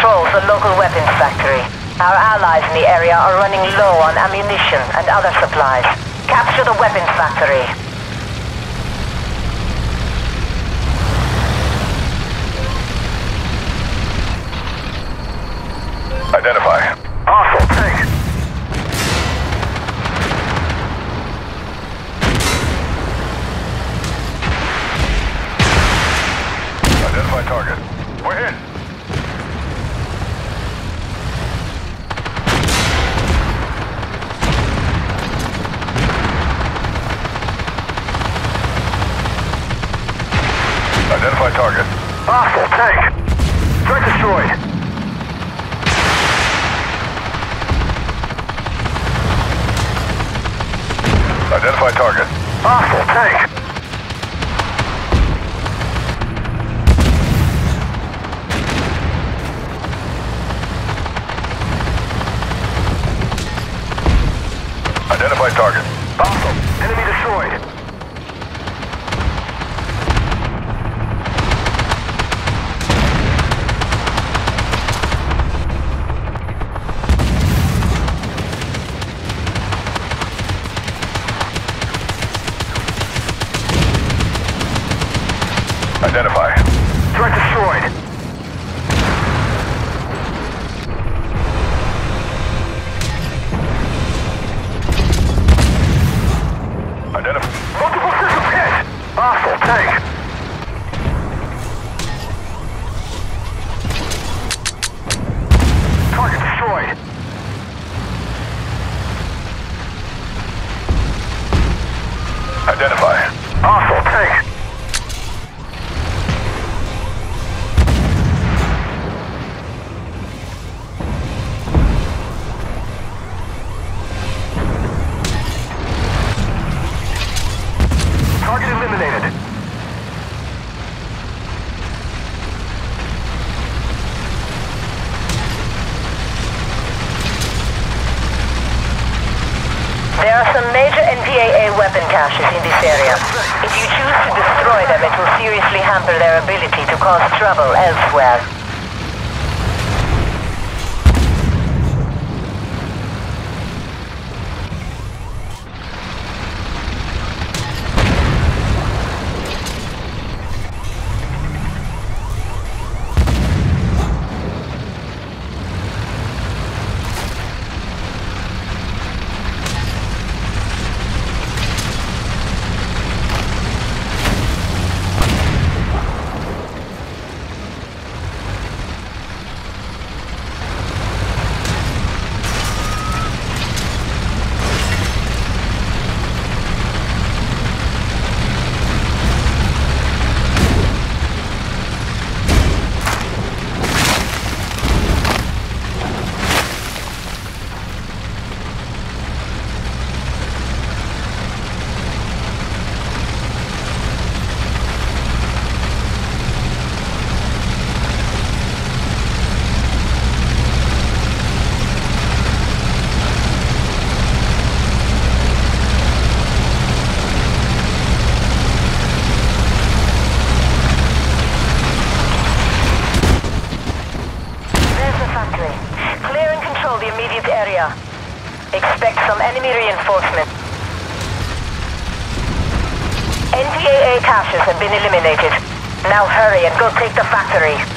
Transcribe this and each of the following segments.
controls the local weapons factory. Our allies in the area are running low on ammunition and other supplies. Capture the weapons factory. Identify. Hostile tank. Identify target. We're in. Tank. Threat destroyed. Identify target. Hostile tank. Identify target. Hostile. Enemy destroyed. Identify. Threat destroyed. Identify. Multiple systems hit. Hostile tank. Target destroyed. Identify. There are some major NPAA weapon caches in this area. If you choose to destroy them, it will seriously hamper their ability to cause trouble elsewhere. There's the factory. Clear and control the immediate area. Expect some enemy reinforcement. NPAA caches have been eliminated. Now hurry and go take the factory.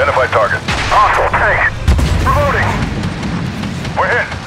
Identify target. Hostile tank. Reloading. We're hit.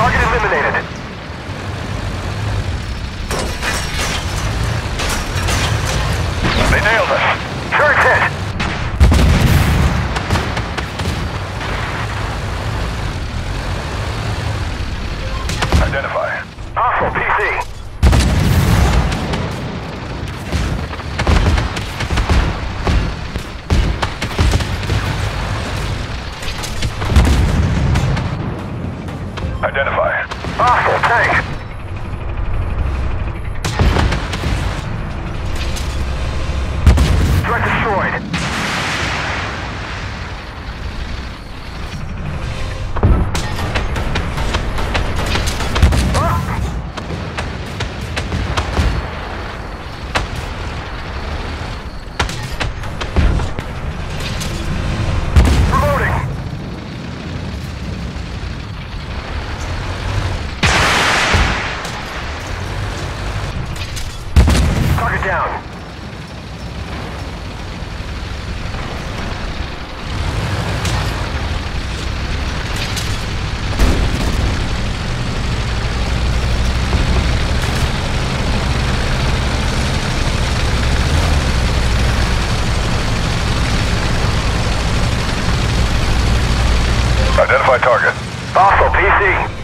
Target eliminated. They nailed us. Identify. Hostile tank. Identify target. Hostile PC.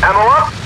Ammo up.